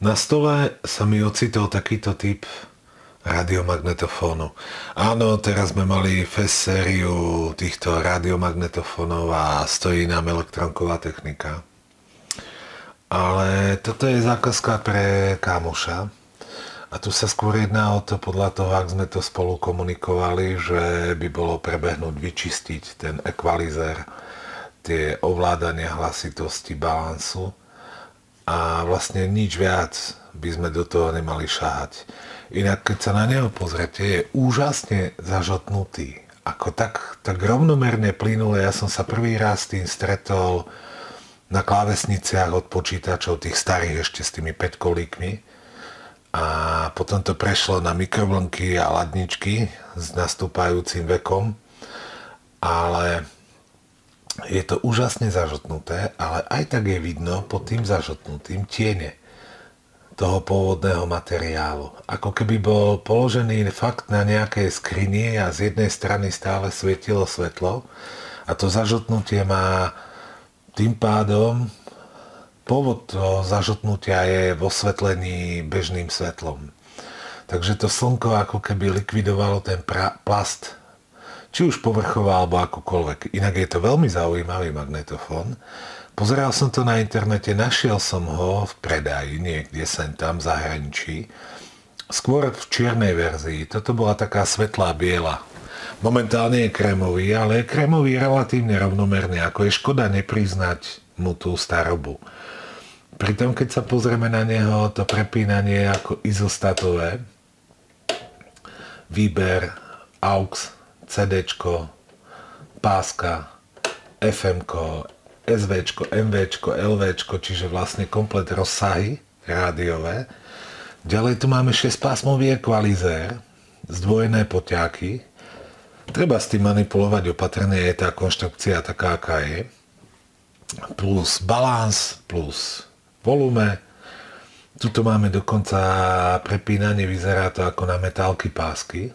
Na stole sa mi ocitol takýto typ radiomagnetofónu. Áno, teraz sme mali fest sériu týchto radiomagnetofónov a stojí nám elektronková technika. Ale toto je zákazka pre kámoša. A tu sa skôr jedná o to, podľa toho, ak sme to spolu komunikovali, že by bolo prebehnúť, vyčistiť ten ekvalizer, tie ovládania hlasitosti, balansu a vlastne nič viac by sme do toho nemali šahať. Inak keď sa na neho pozrete, je úžasne zažotnutý. Ako tak, tak rovnomerne plynule, ja som sa prvý raz tým stretol na klávesniciach od počítačov, tých starých ešte s tými 5 kolíkmi. A potom to prešlo na mikrovlnky a ladničky s nastúpajúcim vekom. Ale je to úžasne zažotnuté, ale aj tak je vidno pod tým zažotnutým tiene toho pôvodného materiálu. Ako keby bol položený fakt na nejakej skrini a z jednej strany stále svietilo svetlo a to zažutnutie má tým pádom pôvod toho zažutnutia je v osvetlení bežným svetlom. Takže to slnko ako keby likvidovalo ten pra- plast, či už povrchová alebo akokoľvek. Inak je to veľmi zaujímavý magnetofón, Pozeral som to na internete, našiel som ho v predaji niekde sem tam v zahraničí. Skôr v čiernej verzii. Toto bola taká svetlá biela. Momentálne je krémový, ale je krémový relatívne rovnomerný, ako je škoda nepriznať mu tú starobu. Pritom, keď sa pozrieme na neho, to prepínanie je ako izostatové. Výber, AUX, CD, páska, FM, SV, MV, LV, čiže vlastne komplet rozsahy rádiové. Ďalej tu máme 6-pásmový ekvalizér, zdvojené poťáky. Treba s tým manipulovať opatrne, je tá konštrukcia taká, aká je. Plus balans, plus volume. Tuto máme dokonca prepínanie, vyzerá to ako na metálky pásky.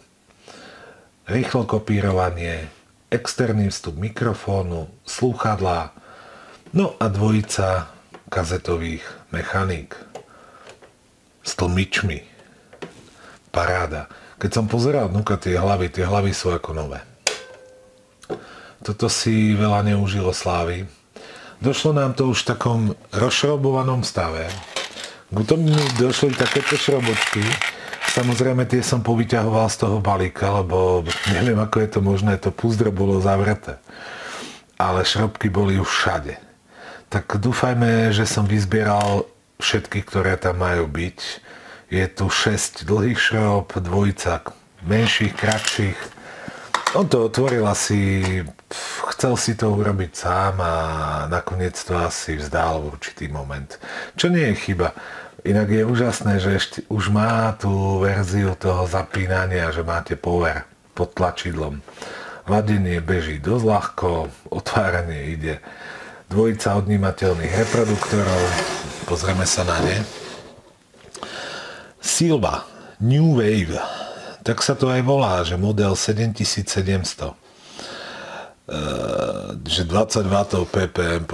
Rýchlo kopírovanie, externý vstup mikrofónu, slúchadlá, No a dvojica kazetových mechaník s tlmičmi. Paráda. Keď som pozeral dnuka tie hlavy, tie hlavy sú ako nové. Toto si veľa neužilo slávy. Došlo nám to už v takom rozšrobovanom stave. K tomu došli takéto šrobočky. Samozrejme tie som povyťahoval z toho balíka, lebo neviem ako je to možné, to púzdro bolo zavreté. Ale šrobky boli už všade tak dúfajme, že som vyzbieral všetky, ktoré tam majú byť. Je tu 6 dlhých šrob, dvojica menších, kratších. On to otvoril asi, chcel si to urobiť sám a nakoniec to asi vzdal v určitý moment. Čo nie je chyba. Inak je úžasné, že ešte už má tú verziu toho zapínania, že máte power pod tlačidlom. Ladenie beží dosť ľahko, otváranie ide dvojica odnímateľných reproduktorov. Pozrieme sa na ne. Silva New Wave, tak sa to aj volá, že model 7700 Uh, že 20 W ppm,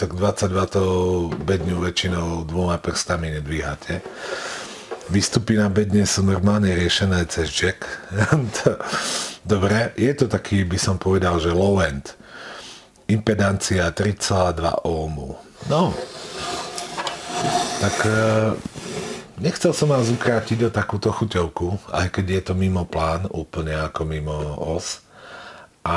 tak 20 W bedňu väčšinou dvoma prstami nedvíhate. Výstupy na bedne sú normálne riešené cez jack. Dobre, je to taký, by som povedal, že low end impedancia 3,2 ohmu. No, tak e, nechcel som vás ukrátiť o takúto chuťovku, aj keď je to mimo plán, úplne ako mimo os. A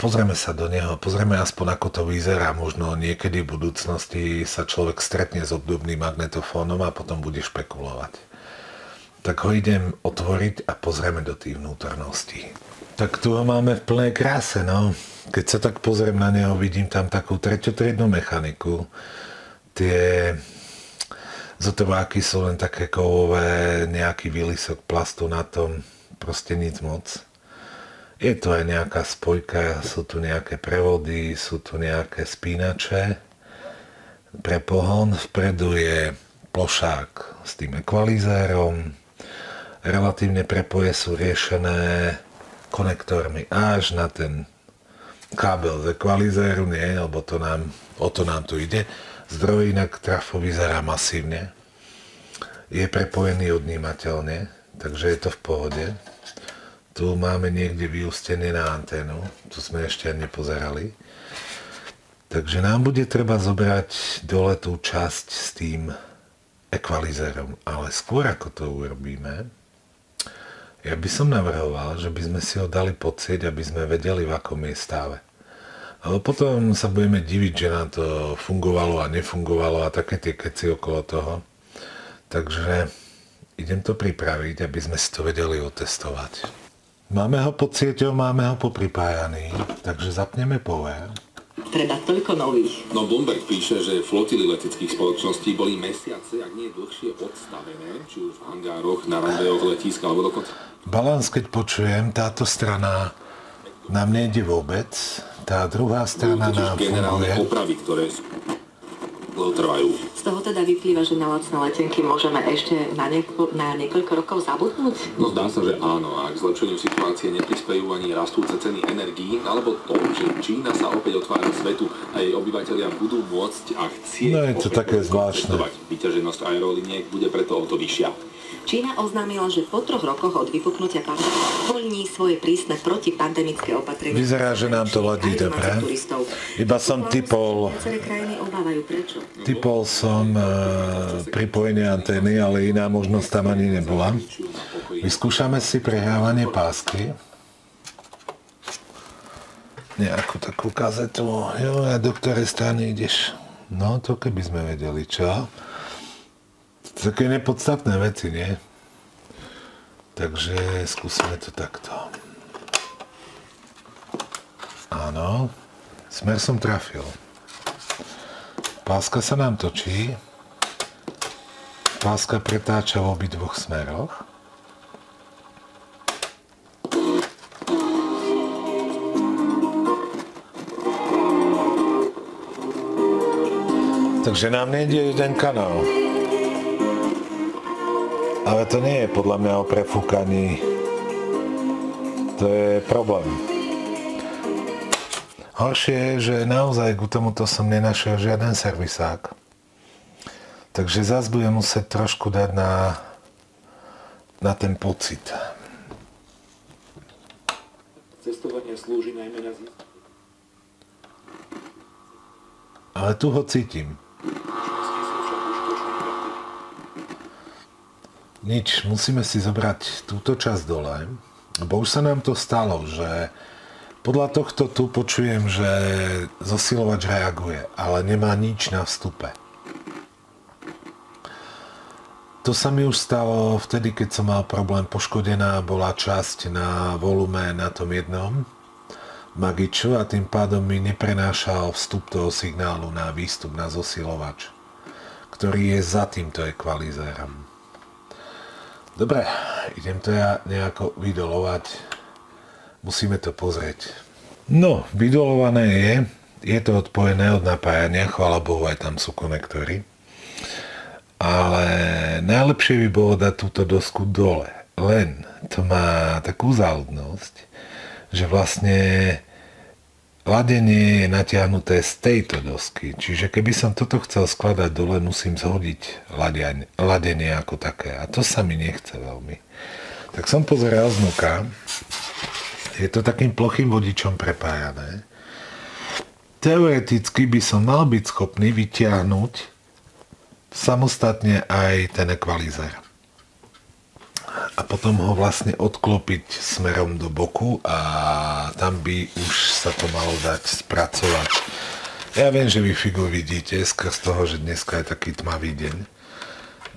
pozrieme sa do neho, pozrieme aspoň ako to vyzerá, možno niekedy v budúcnosti sa človek stretne s obdobným magnetofónom a potom bude špekulovať. Tak ho idem otvoriť a pozrieme do tých vnútorností. Tak tu ho máme v plnej kráse, no. Keď sa tak pozriem na neho, vidím tam takú treťotriednú mechaniku. Tie zotrváky sú len také kovové, nejaký výlisok plastu na tom, proste nic moc. Je to aj nejaká spojka, sú tu nejaké prevody, sú tu nejaké spínače pre pohon. Vpredu je plošák s tým ekvalizérom. Relatívne prepoje sú riešené konektormi až na ten kábel z ekvalizéru, nie, lebo to nám, o to nám tu ide. Zdroj inak trafo vyzerá masívne. Je prepojený odnímateľne, takže je to v pohode. Tu máme niekde vyústené na anténu, tu sme ešte nepozerali. Takže nám bude treba zobrať dole tú časť s tým ekvalizérom. Ale skôr ako to urobíme, ja by som navrhoval, že by sme si ho dali pocieť, aby sme vedeli, v akom je stave. Ale potom sa budeme diviť, že nám to fungovalo a nefungovalo a také tie keci okolo toho. Takže idem to pripraviť, aby sme si to vedeli otestovať. Máme ho pod sieťou, máme ho popripájaný, takže zapneme power treba toľko nových. No Bloomberg píše, že flotily leteckých spoločností boli mesiace, ak nie dlhšie odstavené, či už v hangároch, na randejoch letíska, alebo dokonca... Balans, keď počujem, táto strana nám nejde vôbec, tá druhá strana nám funguje. opravy, ktoré dlho trvajú. Z toho teda vyplýva, že na lacné letenky môžeme ešte na, nieko, na niekoľko rokov zabudnúť? No zdá sa, že áno. A k zlepšeniu situácie neprispejú ani rastúce ceny energií, alebo to, že Čína sa opäť otvára svetu a jej obyvateľia budú môcť a chcieť No je to také zvláštne. Vyťaženosť aeroliniek bude preto o to vyššia. Čína oznámila, že po troch rokoch od vypuknutia pandémie voľní svoje prísne protipandemické opatrenia. Vyzerá, že nám to ladí dobre. Iba som typol... Typol som uh, pripojenie antény, ale iná možnosť tam ani nebola. Vyskúšame si prehrávanie pásky. Nejakú takú kazetu. Jo, a do ktorej strany ideš? No, to keby sme vedeli, čo? Také nepodstatné veci, nie? Takže skúsime to takto. Áno, smer som trafil. Páska sa nám točí. Páska pretáča v obidvoch smeroch. Takže nám nejde jeden kanál. Ale to nie je podľa mňa o prefúkaní. To je problém. Horšie je, že naozaj k tomuto som nenašiel žiaden servisák. Takže zás budem musieť trošku dať na, na ten pocit. Cestovanie slúži najmä na Ale tu ho cítim. Nič, musíme si zobrať túto časť dole, bo už sa nám to stalo, že podľa tohto tu počujem, že zosilovač reaguje, ale nemá nič na vstupe. To sa mi už stalo vtedy, keď som mal problém poškodená, bola časť na volume na tom jednom magiču a tým pádom mi neprenášal vstup toho signálu na výstup na zosilovač, ktorý je za týmto ekvalizérom. Dobre, idem to ja nejako vydolovať. Musíme to pozrieť. No, vydolované je. Je to odpojené od napájania, chvála Bohu, aj tam sú konektory. Ale najlepšie by bolo dať túto dosku dole. Len to má takú záľudnosť, že vlastne Ladenie je natiahnuté z tejto dosky, čiže keby som toto chcel skladať dole, musím zhodiť ladenie ako také. A to sa mi nechce veľmi. Tak som pozeral znuka. Je to takým plochým vodičom prepájané. Teoreticky by som mal byť schopný vytiahnuť samostatne aj ten ekvalizer a potom ho vlastne odklopiť smerom do boku a tam by už sa to malo dať spracovať. Ja viem, že vy figu vidíte skrz toho, že dneska je taký tmavý deň.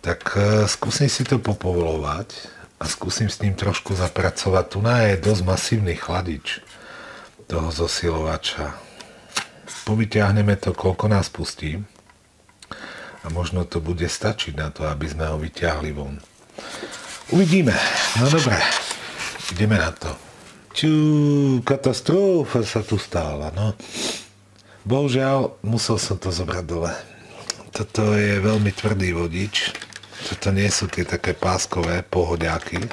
Tak uh, skúsim si to popovolovať a skúsim s ním trošku zapracovať. Tu je dosť masívny chladič toho zosilovača. Povyťahneme to, koľko nás pustí a možno to bude stačiť na to, aby sme ho vyťahli von. Uvidíme. No dobré, ideme na to. Čú, katastrofa sa tu stála, no. Bohužiaľ, musel som to zobrať dole. Toto je veľmi tvrdý vodič. Toto nie sú tie také páskové pohodiaky.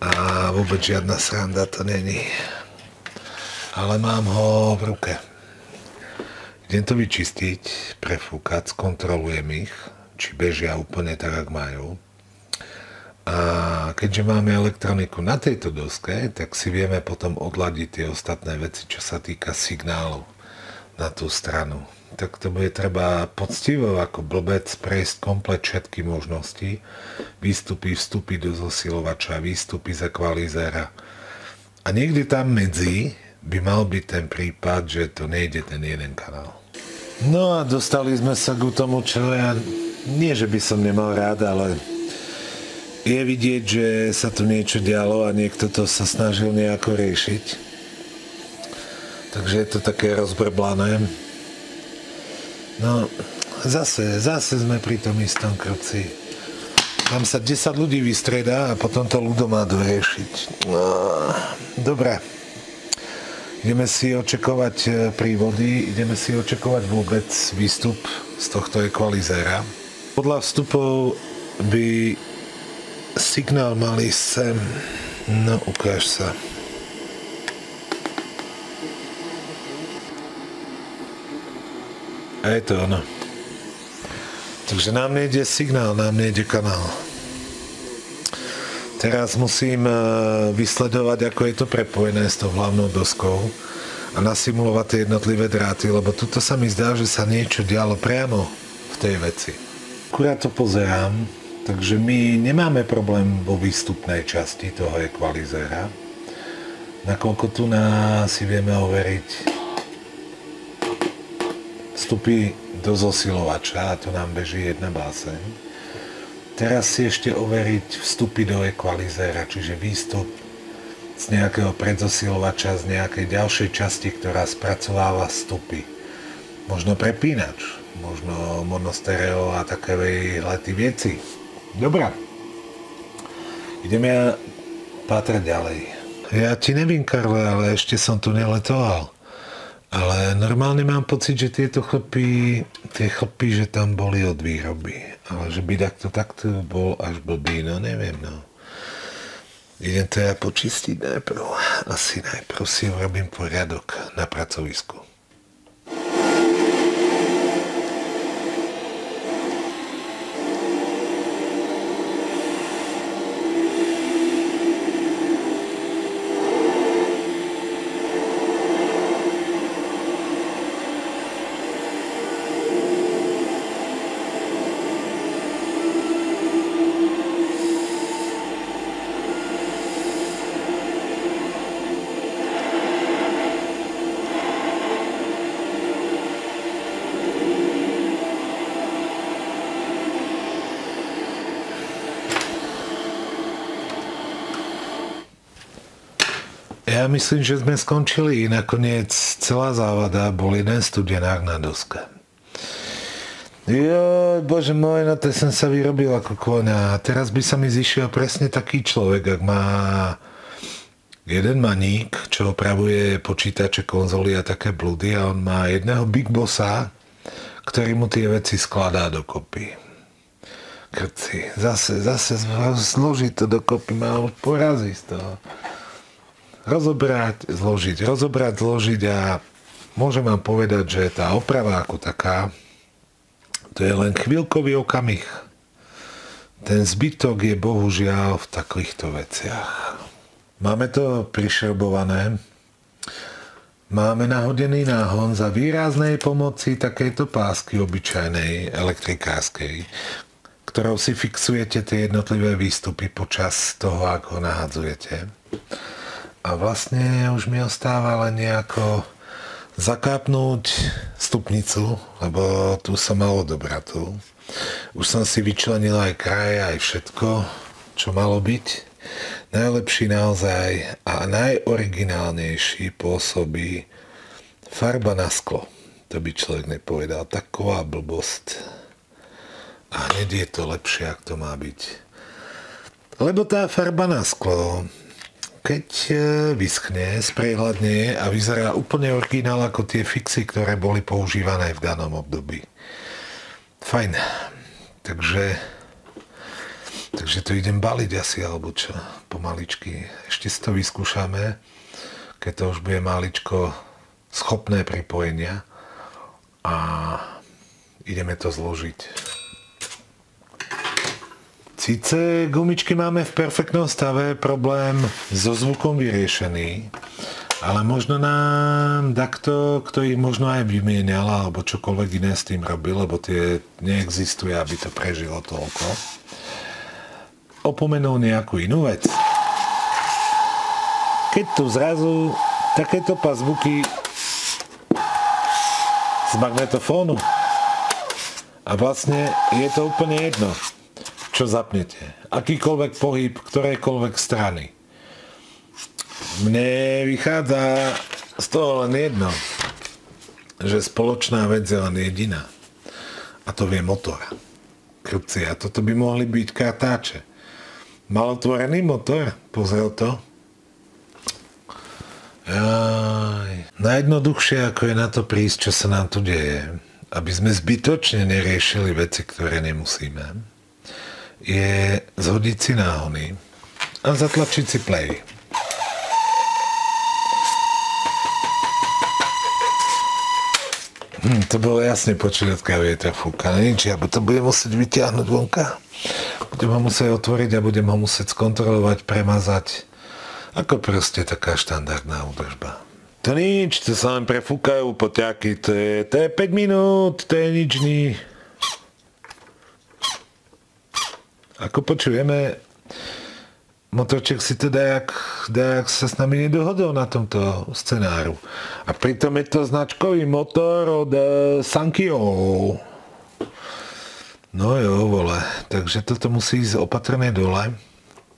A vôbec žiadna sranda to není. Ale mám ho v ruke. Idem to vyčistiť, prefúkať, skontrolujem ich, či bežia úplne tak, ako majú. A keďže máme elektroniku na tejto doske, tak si vieme potom odladiť tie ostatné veci, čo sa týka signálov na tú stranu. Tak to bude treba poctivo ako blbec prejsť komplet všetky možnosti. Výstupy, vstupy do zosilovača, výstupy z ekvalizéra. A niekde tam medzi by mal byť ten prípad, že to nejde ten jeden kanál. No a dostali sme sa k tomu, čo ja nie, že by som nemal rád, ale je vidieť, že sa tu niečo dialo a niekto to sa snažil nejako riešiť. Takže je to také rozbrblané. No, zase, zase sme pri tom istom krci. Tam sa 10 ľudí vystriedá a potom to ľudo má doriešiť. No, dobre. Ideme si očakovať e, prívody, ideme si očakovať vôbec výstup z tohto ekvalizéra. Podľa vstupov by signál mali sem. No, ukáž sa. A je to ono. Takže nám nejde signál, nám nejde kanál. Teraz musím eh, vysledovať, ako je to prepojené s tou hlavnou doskou a nasimulovať tie jednotlivé dráty, lebo tuto sa mi zdá, že sa niečo dialo priamo v tej veci. Akurát to pozerám, Takže my nemáme problém vo výstupnej časti toho ekvalizéra. Nakoľko tu nás si vieme overiť vstupy do zosilovača, a to nám beží jedna báseň. Teraz si ešte overiť vstupy do ekvalizéra, čiže výstup z nejakého predzosilovača, z nejakej ďalšej časti, ktorá spracováva vstupy. Možno prepínač, možno monostereo a také lety veci. Dobre. Ideme pátrať ďalej. Ja ti nevím, Karle, ale ešte som tu neletoval. Ale normálne mám pocit, že tieto chlpy, tie chlpy, že tam boli od výroby. Ale že by takto takto bol až blbý, no neviem, no. Idem to ja počistiť najprv. Asi najprv si urobím poriadok na pracovisku. Ja myslím, že sme skončili. Nakoniec celá závada bol jeden studenák na doske. Jo, bože môj, no to som sa vyrobil ako koňa. Teraz by sa mi zišiel presne taký človek, ak má jeden maník, čo opravuje počítače, konzoly a také blúdy a on má jedného big bossa, ktorý mu tie veci skladá dokopy. Krci, zase, zase zložiť to dokopy, má porazí z toho rozobrať, zložiť, rozobrať, zložiť a môžem vám povedať, že tá oprava ako taká, to je len chvíľkový okamih. Ten zbytok je bohužiaľ v takýchto veciach. Máme to prišerbované, Máme nahodený náhon za výraznej pomoci takejto pásky obyčajnej elektrikárskej, ktorou si fixujete tie jednotlivé výstupy počas toho, ako ho nahadzujete. A vlastne už mi ostáva len nejako zakápnúť stupnicu, lebo tu som mal odobratu. Už som si vyčlenil aj kraje, aj všetko, čo malo byť. Najlepší naozaj a najoriginálnejší pôsobí farba na sklo. To by človek nepovedal. Taková blbosť. A hneď je to lepšie, ak to má byť. Lebo tá farba na sklo keď e, vyschne, sprehľadne a vyzerá úplne originál ako tie fixy, ktoré boli používané v danom období. Fajn. Takže, takže to idem baliť asi, alebo čo, pomaličky. Ešte si to vyskúšame, keď to už bude maličko schopné pripojenia. a ideme to zložiť. Sice gumičky máme v perfektnom stave, problém so zvukom vyriešený, ale možno nám takto, kto ich možno aj vymienial, alebo čokoľvek iné s tým robil, lebo tie neexistuje, aby to prežilo toľko, opomenul nejakú inú vec. Keď tu zrazu takéto pazvuky z magnetofónu. A vlastne je to úplne jedno čo zapnete. Akýkoľvek pohyb, ktorejkoľvek strany. Mne vychádza z toho len jedno, že spoločná vec je len jediná. A to vie motor. Krupci, a toto by mohli byť kartáče. Mal otvorený motor, pozrel to. Jaj. Najjednoduchšie, ako je na to prísť, čo sa nám tu deje, aby sme zbytočne neriešili veci, ktoré nemusíme je zhodiť si náhony a zatlačiť si play. Hm, to bolo jasne počuť, odkiaľ vietra fúka. Nič, ja to budem musieť vyťahnuť vonka. Budem ho musieť otvoriť a budem ho musieť skontrolovať, premazať. Ako proste taká štandardná údržba. To nič, to sa len prefúkajú poťaky, to je, to je 5 minút, to je nič ní. Ako počujeme, motorček si to dajak, dajak sa s nami nedohodol na tomto scenáru. A pritom je to značkový motor od uh, Sankyo. No jo, vole. Takže toto musí ísť opatrne dole.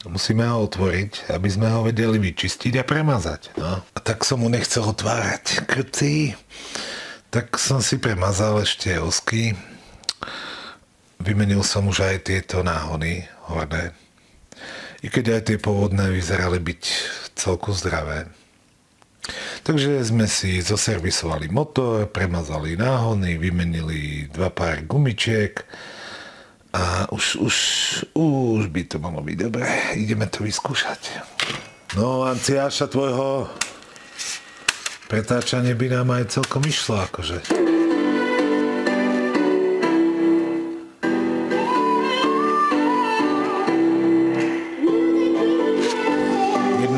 Musíme ho otvoriť, aby sme ho vedeli vyčistiť a premazať. No. A tak som mu nechcel otvárať krci. Tak som si premazal ešte osky Vymenil som už aj tieto náhony horné. I keď aj tie pôvodné vyzerali byť celku zdravé. Takže sme si zoservisovali motor, premazali náhony, vymenili dva pár gumičiek a už, už, už by to malo byť dobre. Ideme to vyskúšať. No, Anciáša tvojho pretáčanie by nám aj celkom išlo, akože.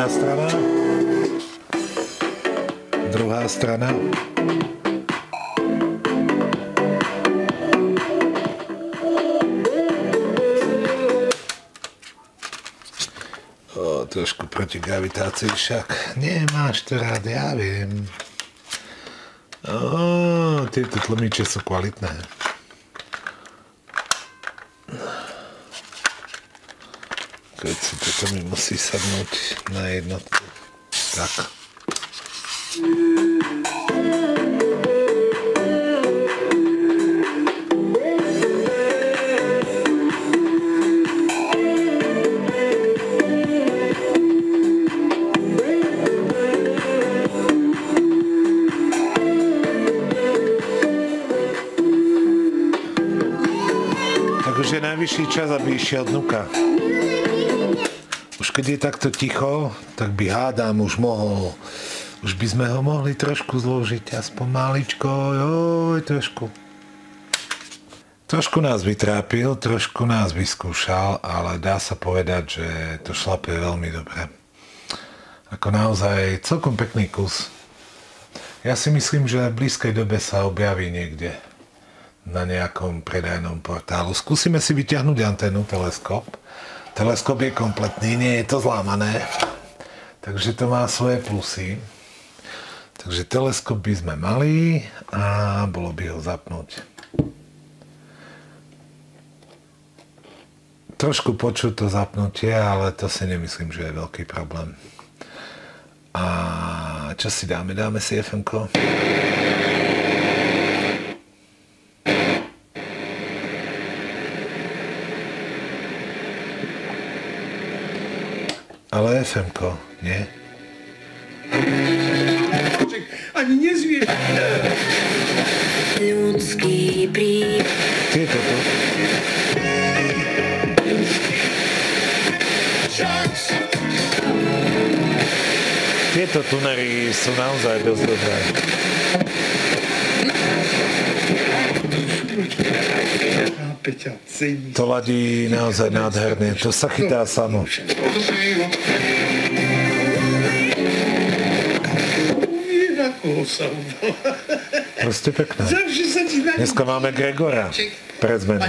Strana, druhá strana. Trošku proti gravitácii však. Nemáš to rád, ja viem. O, tieto tlmiče sú kvalitné. Si toto mi musí sadnúť na jednotku. Tak. Takže najvyšší čas, aby išiel dnuka keď je takto ticho, tak by hádam už mohol, už by sme ho mohli trošku zložiť, aspoň maličko, joj, trošku. Trošku nás vytrápil, trošku nás vyskúšal, ale dá sa povedať, že to šlape veľmi dobre. Ako naozaj celkom pekný kus. Ja si myslím, že v blízkej dobe sa objaví niekde na nejakom predajnom portálu. Skúsime si vyťahnuť anténu, teleskop Teleskop je kompletný, nie je to zlámané, takže to má svoje plusy. Takže teleskop by sme mali a bolo by ho zapnúť. Trošku počuť to zapnutie, ale to si nemyslím, že je veľký problém. A čo si dáme? Dáme si FMko. Ale FMko, nie? Ani nezvie. Ľudský príbeh. Je to to? Tieto tunery sú naozaj dosť dobré. Peťa, cení. To ladí naozaj nádherne. To sa chytá samo. Vieš, ako sa udal. Proste pekné. Na Dneska máme Gregora. Pre zmenu.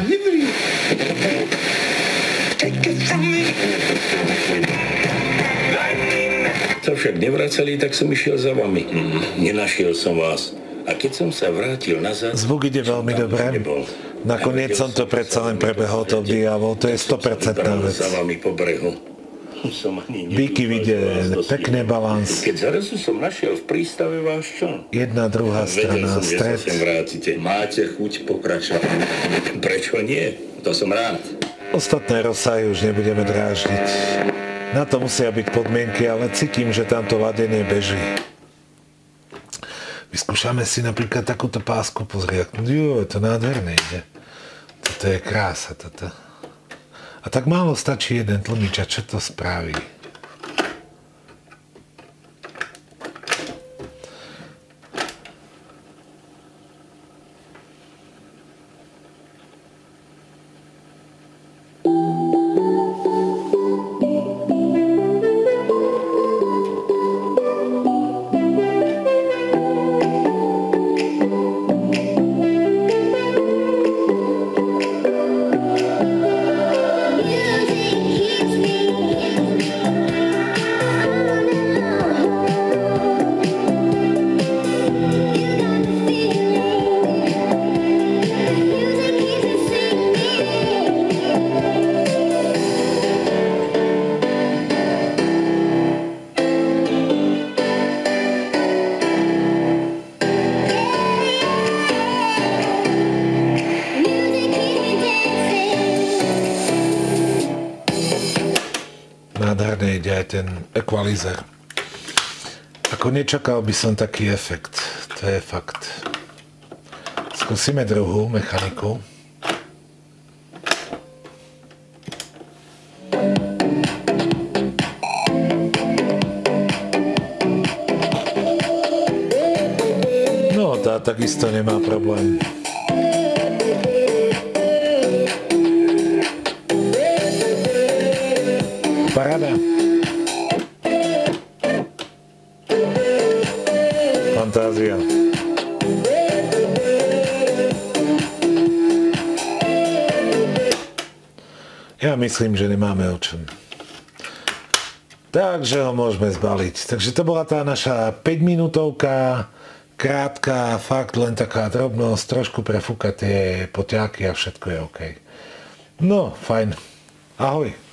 sa však nevracali, tak som išiel za vami. Nenašiel som vás. A keď som sa vrátil nazad... Zvuk ide veľmi dobre. nebol. Nakoniec som to predsa len sa prebehol tou vráte. diavou. To je 100% Bral vec. nedúfal, vidie pekný balans. Keď zrazu som našiel v prístave váš čln. Jedna, druhá strana, som, sa stred. sem vrátite. Máte chuť pokračovať. Prečo nie? To som rád. Ostatné rozsahy už nebudeme dráždiť. Na to musia byť podmienky, ale cítim, že tamto ladenie beží. Vyskúšame si napríklad takúto pásku pozrieť. Jo, to nádherné ide. Toto je krása, toto. A tak málo stačí jeden tlmič a čo to spraví? Ten equalizer. Ako nečakal by som taký efekt. To je fakt. Skúsime druhú mechaniku. No, tá takisto nemá problém. Paráda. Fantázia. Ja myslím, že nemáme o čom. Takže ho môžeme zbaliť. Takže to bola tá naša 5 minútovka, krátka, fakt len taká drobnosť, trošku prefúkať tie poťáky a všetko je OK. No, fajn. Ahoj.